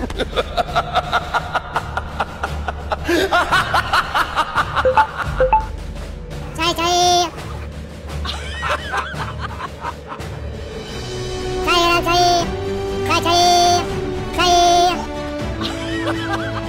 哈哈哈哈哈哈哈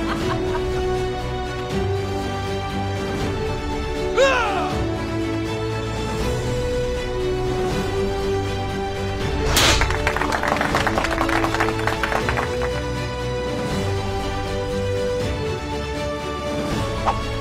you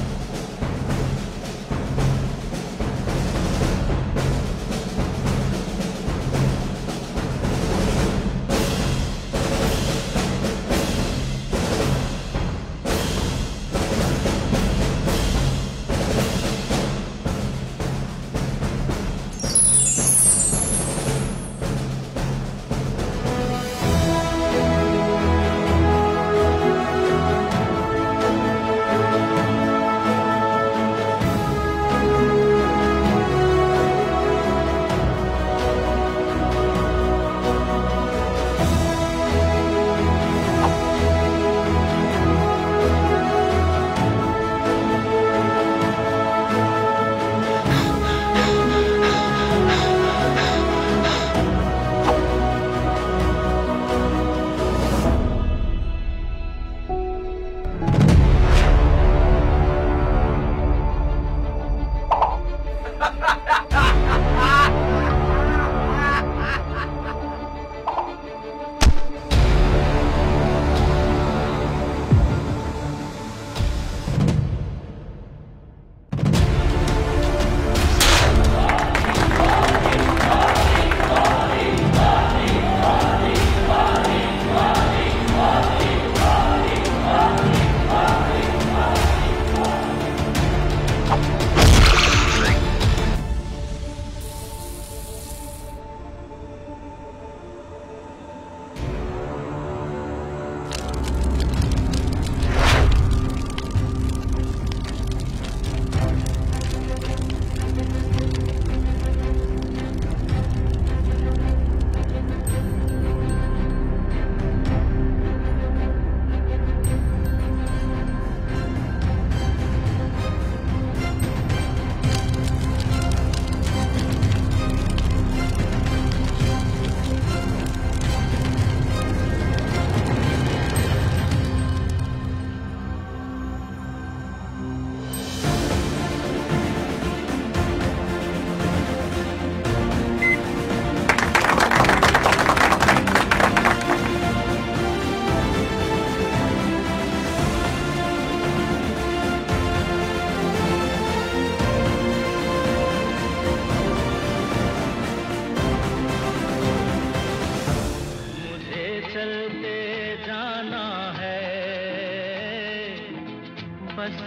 बस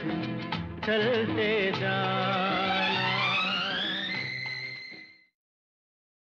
चलते जा।